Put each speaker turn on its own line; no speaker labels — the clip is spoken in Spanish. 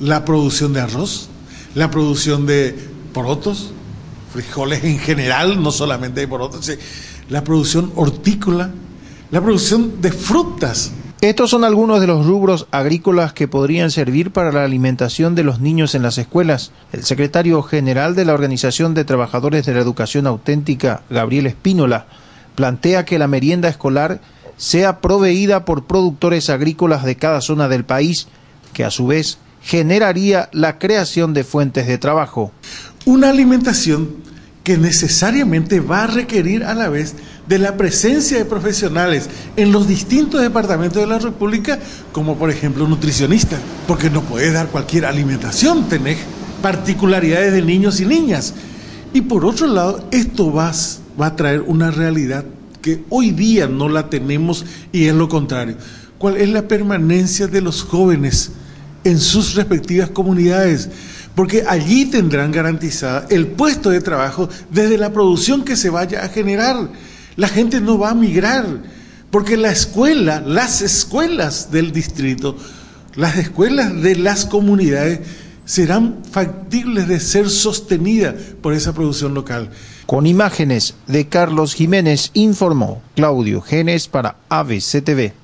la producción de arroz, la producción de porotos, frijoles en general, no solamente de porotos, la producción hortícola, la producción de frutas.
Estos son algunos de los rubros agrícolas que podrían servir para la alimentación de los niños en las escuelas. El secretario general de la Organización de Trabajadores de la Educación Auténtica, Gabriel Espínola, plantea que la merienda escolar sea proveída por productores agrícolas de cada zona del país, que a su vez generaría la creación de fuentes de trabajo.
Una alimentación que necesariamente va a requerir a la vez de la presencia de profesionales en los distintos departamentos de la República, como por ejemplo nutricionistas, porque no puedes dar cualquier alimentación, tenés particularidades de niños y niñas. Y por otro lado, esto va, va a traer una realidad que hoy día no la tenemos y es lo contrario. ¿Cuál es la permanencia de los jóvenes en sus respectivas comunidades? Porque allí tendrán garantizada el puesto de trabajo desde la producción que se vaya a generar la gente no va a migrar, porque la escuela, las escuelas del distrito, las escuelas de las comunidades serán factibles de ser sostenidas por esa producción local.
Con imágenes de Carlos Jiménez informó Claudio Genes para ABCTV.